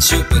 Super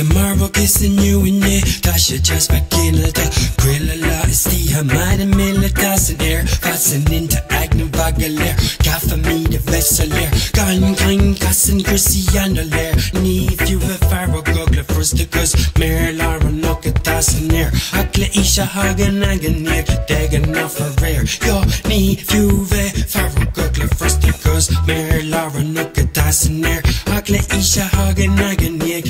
Kayla Marvel kissing you and yeah. Tasha just back in the grill a lot. It's the Hamada Militas in air. Fasten into Agnem Bagalair. Kaffa me the vessel air. Gan kind Cassin Christiana Lair. Ni if you a Pharaoh Gugler first because Mare Lara Nuka Tassin air. Akla Isha Agan near. Dagan off a rare. Yo, if you a Pharaoh Gugler first air. Akla Isha Hagan Agan near. Dagan off a and got the the and a and a for creek and lay mata coney earth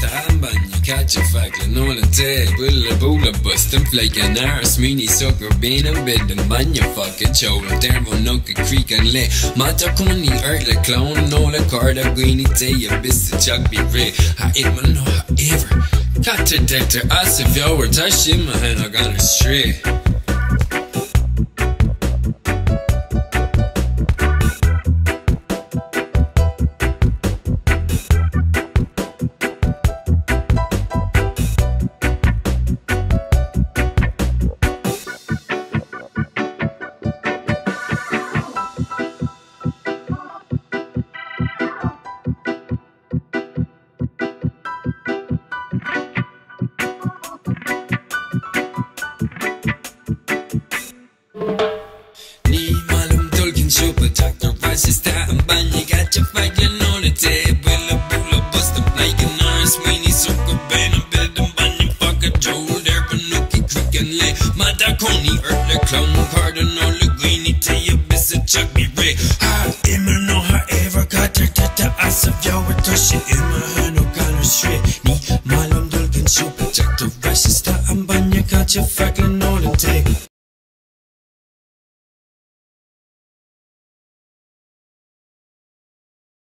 the that I'm banya catch a fucking on and take Bulla boola bust and flake and arse meanie sucker bean and bed and banya fucking chow There will nuka creek and lay. Mata kuni earth the clown no the card of greenie tay your bist chuck be ray I ain't man no ever. Got to detector us if y'all were touching my hand I gonna stray Ni dolkin super Dr. Racist and banya got your fighting on the table a bull a bust up like an orange weenie sucker ben a bed and banya fuck a joel there for nookie creek and lay mata coney earth the clown. Pardon all the greenie to your best chuck me ray. Ha ima no ha ever got her to the ass of your touch it